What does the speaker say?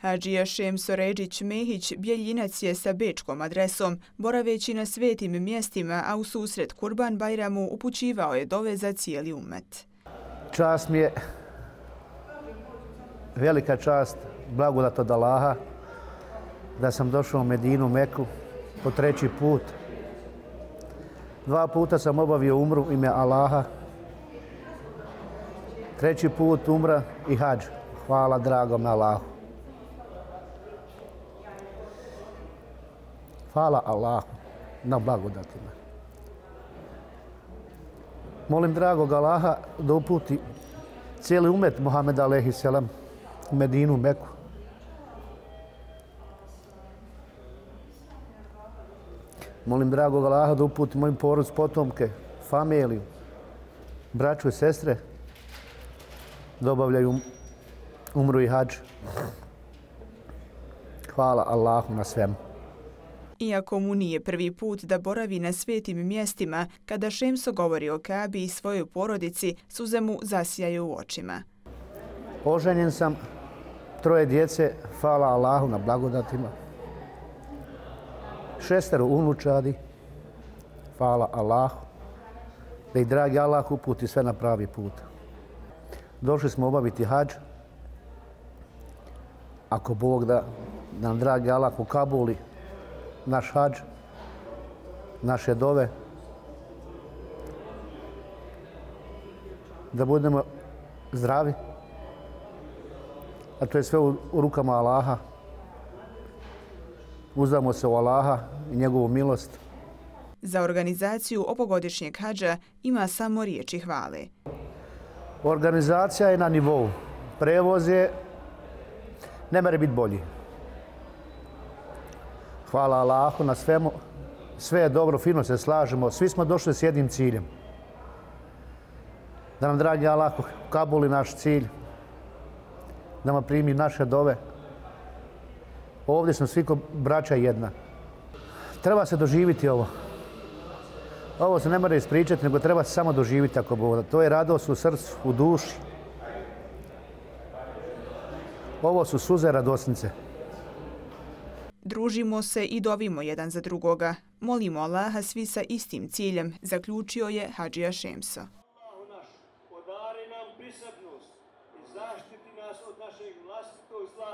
Hadžija Šemso Ređić Mehić Bjeljinac je sa bečkom adresom, boraveći na svetim mjestima, a u susret Kurban Bajramu upućivao je dove za cijeli umet. Čast mi je, velika čast, blagodat od Allaha, da sam došao u Medinu, Meku, po treći put. Dva puta sam obavio umru ime Allaha. Treći put umra i hađ. Hvala dragom Allahu. Hvala Allahu na blagodatima. Molim dragog Allaha da uputi cijeli umet Mohamed Alehi Selam u Medinu, Meku. Molim dragog Allaha da uputi mojim porod potomke, familiju, braću i sestre da obavljaju umru i hađ. Hvala Allahu na svemu. Iako mu nije prvi put da boravi na svetim mjestima, kada Šemso govori o Kabi i svojoj porodici, suze mu zasijaju u očima. Oženjen sam, troje djece, hvala Allahu na blagodatima. Šestero unučadi, hvala Allahu, da i dragi Allah uputi sve na pravi put. Došli smo obaviti hađ, ako Bog da, nam dragi Allah u Kabuli, naš hađ, naše dove, da budemo zdravi, a to je sve u rukama Allaha. Uzdamo se u Allaha i njegovu milost. Za organizaciju opogodišnjeg hađa ima samo riječi hvale. Organizacija je na nivou. Prevoz je, ne mere biti bolji. Hvala Allahu na svemu. Sve je dobro, fino se slažemo. Svi smo došli s jednim ciljem. Da nam, dragi Allah, kabuli naš cilj. Da nam primi naše dove. Ovdje smo svi ko braća jedna. Treba se doživiti ovo. Ovo se ne mora ispričati, nego treba se samo doživiti ako bude. To je radost u srcu, u duši. Ovo su suze radosnice. Družimo se i dovimo jedan za drugoga. Molimo Allaha svi sa istim ciljem, zaključio je Hadžija Šemsa. Podari nam prisadnost i zaštiti nas od našeg vlastitog zla,